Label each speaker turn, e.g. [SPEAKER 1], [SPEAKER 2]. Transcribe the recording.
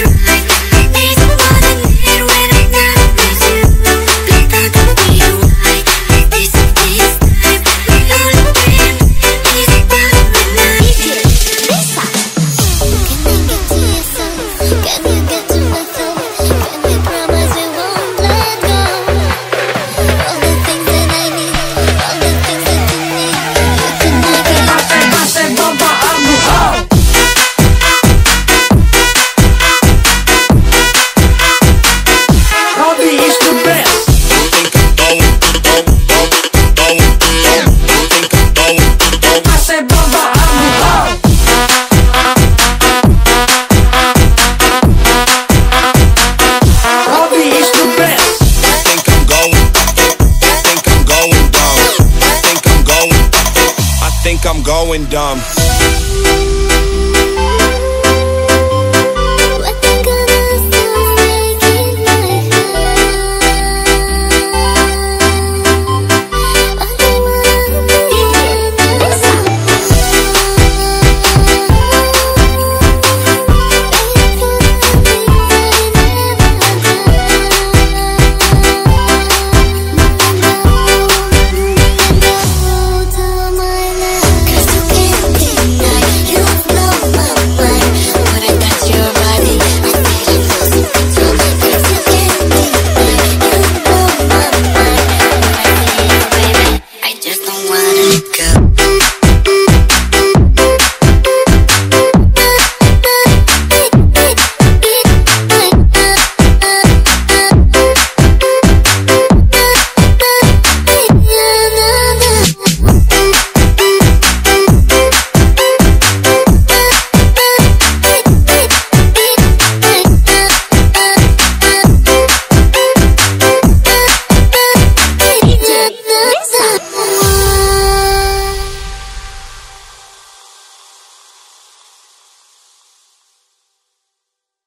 [SPEAKER 1] If you.
[SPEAKER 2] I'm going dumb.